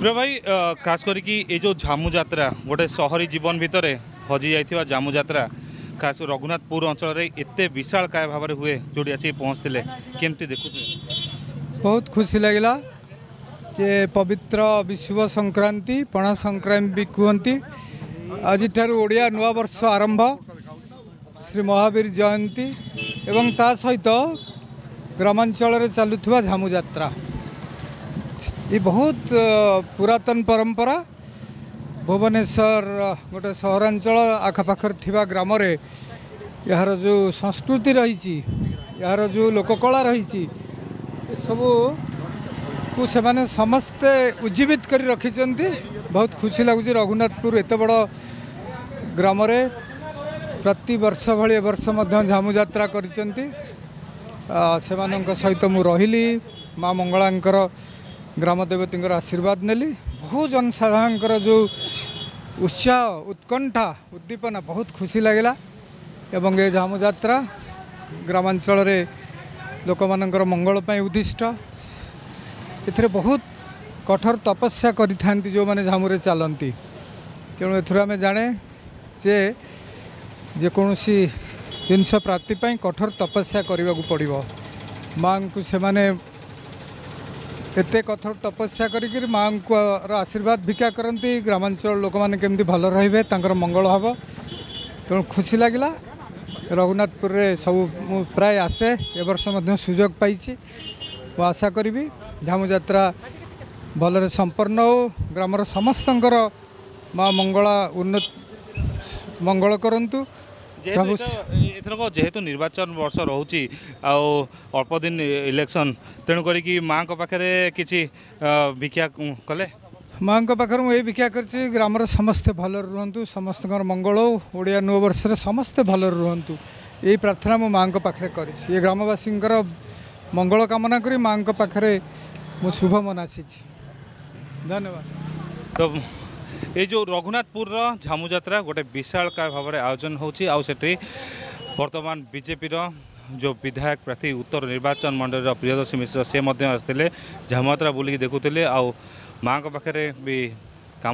প্রিয় ভাই খাস করিকি এই যে ঝামুযাত্রা গোটে সহরী জীবন ভিতরে হজি যাই ঝামুযাত্রা খাস রঘুনাথপুর অঞ্চলের এতে বিশাল কায় ভাবে হুয়ে যেটি আসি পৌঁছলে কেমতি দেখুছ বহুত খুশি লাগিলা যে পবিত্র বিশুভ সংক্রান্তি পণা সংক্রান্তি বি কুহতি আজিঠার ওড়িয়া নয় বর্ষ আরম্ভ শ্রী মহাবীর জয়ন্তী এবং তা সহ গ্রামাঞ্চলের চালুথিবা ঝামুযাত্রা ये बहुत पुरातन परंपरा भुवनेश्वर गोटे सहरांचल आखपाखर थिबा ग्राम रे यार जो संस्कृति रही यार जो लोककला रही सबू से समस्ते उज्जीवित कर रखी बहुत खुशी लगुच रघुनाथपुर एत बड़ ग्राम रे प्रति वर्ष भाई वर्ष झामु कर सहित मु रही माँ मंगला ଗ୍ରାମ ଦେବତୀଙ୍କର ଆଶୀର୍ବାଦ ନେଲି ବହୁ ଜନସାଧାରଣଙ୍କର ଯେଉଁ ଉତ୍ସାହ ଉତ୍କଣ୍ଠା ଉଦ୍ଦୀପନା ବହୁତ ଖୁସି ଲାଗିଲା ଏବଂ ଏ ଝାମଯାତ୍ରା ଗ୍ରାମାଞ୍ଚଳରେ ଲୋକମାନଙ୍କର ମଙ୍ଗଳ ପାଇଁ ଉଦ୍ଦିଷ୍ଟ ଏଥିରେ ବହୁତ କଠୋର ତପସ୍ୟା କରିଥାନ୍ତି ଯେଉଁମାନେ ଝାମୁରେ ଚାଲନ୍ତି ତେଣୁ ଏଥିରୁ ଆମେ ଜାଣେ ଯେ ଯେକୌଣସି ଜିନିଷ ପ୍ରାପ୍ତି ପାଇଁ କଠୋର ତପସ୍ୟା କରିବାକୁ ପଡ଼ିବ ମାଆଙ୍କୁ ସେମାନେ এতে কঠোর তপস্যা করি মাঙ্কর আশীর্বাদ ভিক্ষা করতে গ্রামাঞ্চল লোক মানে কেমি ভাল রহবে তাঁর মঙ্গল হব তেমন খুশি লাগিলা রঘুনাথপুরে সবু মু প্রায় আসে এবর্ষ মধ্যে সুযোগ পাইছি ও আশা করবি ঝামুযাত্রা ভালরে সম্পন্ন হো গ্রামের সমস্ত মা মঙ্গলা উন্নত মঙ্গল করতু ଯେହେତୁ ଏଥରକ ଯେହେତୁ ନିର୍ବାଚନ ବର୍ଷ ରହୁଛି ଆଉ ଅଳ୍ପ ଦିନ ଇଲେକ୍ସନ୍ ତେଣୁ କରିକି ମାଆଙ୍କ ପାଖରେ କିଛି ଭିକ୍ଷା କଲେ ମାଆଙ୍କ ପାଖରେ ମୁଁ ଏଇ ଭିକ୍ଷା କରିଛି ଗ୍ରାମରେ ସମସ୍ତେ ଭଲରେ ରୁହନ୍ତୁ ସମସ୍ତଙ୍କର ମଙ୍ଗଳ ଓଡ଼ିଆ ନୂଆବର୍ଷରେ ସମସ୍ତେ ଭଲରେ ରୁହନ୍ତୁ ଏଇ ପ୍ରାର୍ଥନା ମୁଁ ମାଆଙ୍କ ପାଖରେ କରିଛି ଏ ଗ୍ରାମବାସୀଙ୍କର ମଙ୍ଗଳ କାମନା କରି ମାଆଙ୍କ ପାଖରେ ମୁଁ ଶୁଭ ମନାସିଛି ଧନ୍ୟବାଦ এই ଯେଉଁ ରଘୁନାଥପୁରର ଝାମୁଯାତ୍ରା ଗୋଟେ ବିଶାଳକାୟ ଭାବରେ ଆୟୋଜନ ହେଉଛି ଆଉ ସେଠି ବର୍ତ୍ତମାନ ବିଜେପିର ଯେଉଁ ବିଧାୟକ ପ୍ରାର୍ଥୀ ଉତ୍ତର ନିର୍ବାଚନ ମଣ୍ଡଳୀର ପ୍ରିୟଦର୍ଶୀ ମିଶ୍ର ସେ ମଧ୍ୟ ଆସିଥିଲେ ଝାମୁଯାତ୍ରା ବୁଲିକି ଦେଖୁଥିଲେ ଆଉ ମାଆଙ୍କ ପାଖରେ ବି